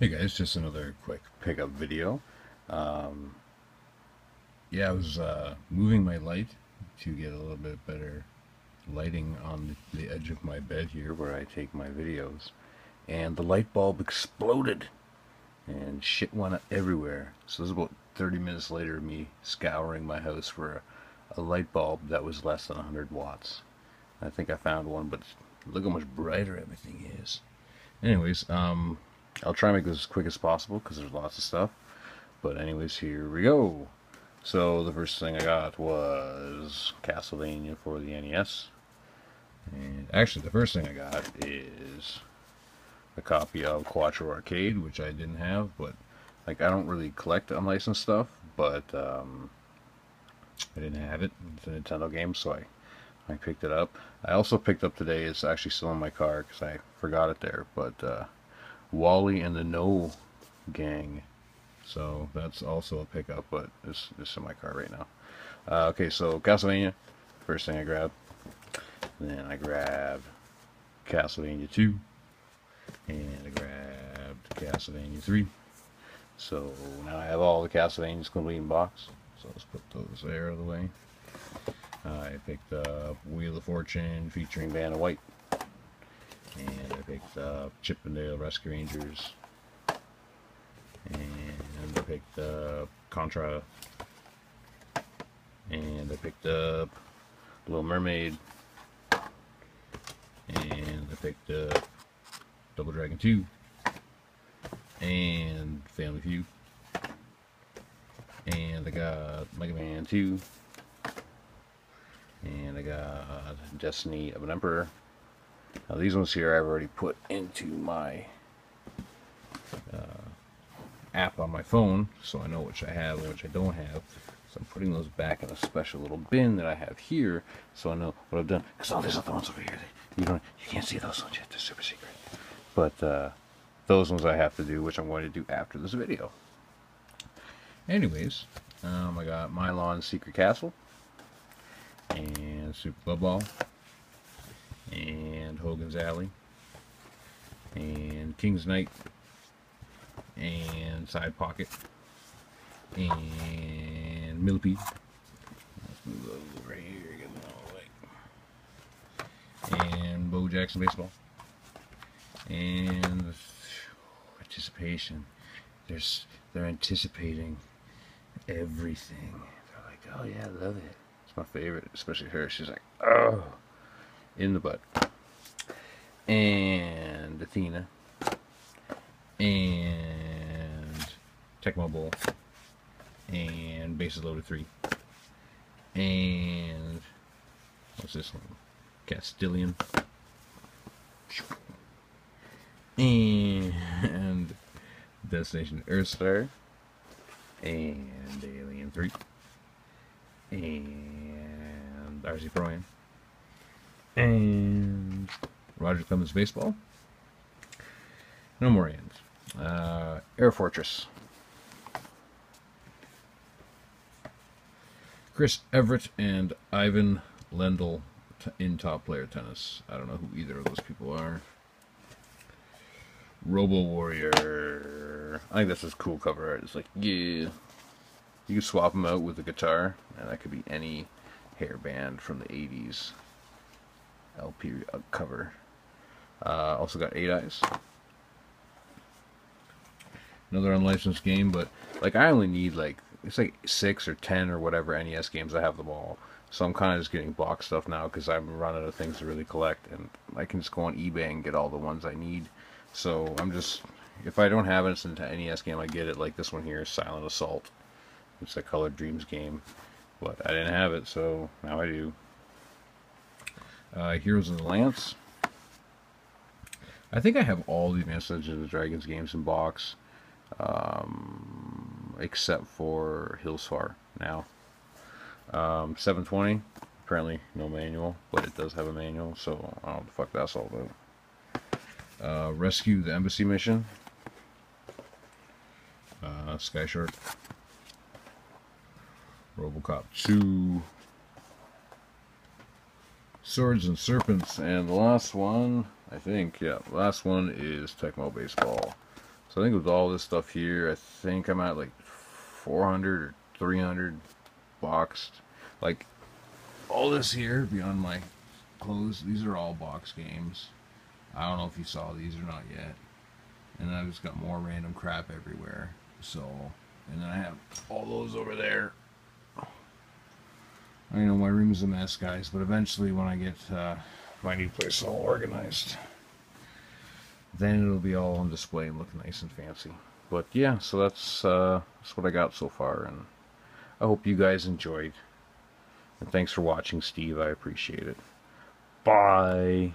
Hey guys, just another quick pickup video. Um, yeah, I was uh, moving my light to get a little bit better lighting on the edge of my bed here where I take my videos. And the light bulb exploded and shit went everywhere. So this is about 30 minutes later me scouring my house for a, light bulb that was less than 100 watts. I think I found one, but look how much brighter everything is. Anyways, um, I'll try and make this as quick as possible because there's lots of stuff. But anyways, here we go. So the first thing I got was Castlevania for the NES. And actually the first thing I got is a copy of Quattro Arcade, which I didn't have, but like I don't really collect unlicensed stuff, but um, I didn't have it. It's a Nintendo game, so I I picked it up. I also picked up today. It's actually still in my car because I forgot it there. But uh, Wally and the No Gang. So that's also a pickup, but it's, it's in my car right now. Uh, okay, so Castlevania, first thing I grabbed. Then I grabbed Castlevania 2. And I grabbed Castlevania 3. So now I have all the Castlevanias complete in box. So let's put those there out of the way. I picked up Wheel of Fortune featuring Vanna White. And I picked up Chip 'n Dale Rescue Rangers. And I picked up Contra. And I picked up Little Mermaid. And I picked up Double Dragon 2. And Family Feud. And I got Mega Man 2. And I got Destiny of an Emperor. Now these ones here I've already put into my uh, app on my phone, so I know which I have and which I don't have. So I'm putting those back in a special little bin that I have here, so I know what I've done. Because all these other ones over here, you don't, you can't see those ones yet. They're super secret. But uh, those ones I have to do, which I'm going to do after this video. Anyways, um, I got Milon Secret Castle and Super Blood Ball and Hogan's Alley and King's Knight and Side Pocket and Millipede. Let's move those over here, get them all the way. And Bo Jackson Baseball. And anticipation. They're, they're anticipating everything. They're like, oh yeah, I love it. It's my favorite, especially her. She's like, oh, in the butt. And Athena. And Tecmo Bowl. And Bases Loaded 3. And what's this one? Castelian. And Destination Earthstar. And Alien 3 and RC Pro Am, and Roger Clemens Baseball. No more ends. Uh, Air Fortress. Chris Everett and Ivan Lendl in top player tennis. I don't know who either of those people are. Robo Warrior. I think that's a cool cover art. It's like, yeah. You can swap them out with a guitar, and that could be any hair band from the 80s LP cover. Uh, also got Eight Eyes. Another unlicensed game, but like I only need like it's like six or ten or whatever NES games. I have them all, so I'm kind of just getting box stuff now because I'm running out of things to really collect, and I can just go on eBay and get all the ones I need. So I'm just if I don't have it, it's an NES game. I get it like this one here, Silent Assault. It's a Colored Dreams game, but I didn't have it, so now I do. Uh, Heroes of the Lance. I think I have all the Advanced Dungeons and Dragons games in box, um, except for Hillsfar now. Um, 720, apparently no manual, but it does have a manual, so I don't know what the fuck that's all about. Uh, rescue the Embassy Mission. Uh, Sky Shark. Robocop 2, Swords and Serpents, and the last one, I think, yeah, last one is Tecmo Baseball. So I think with all this stuff here, I think I'm at like 400 or 300 boxed. Like all this here beyond my clothes, these are all box games. I don't know if you saw these or not yet. And I've just got more random crap everywhere. So, and then I have all those over there. I know my room's a mess, guys, but eventually when I get uh, my new place all organized, then it'll be all on display and look nice and fancy. But yeah, so that's uh, that's what I got so far, and I hope you guys enjoyed. And thanks for watching, Steve. I appreciate it. Bye.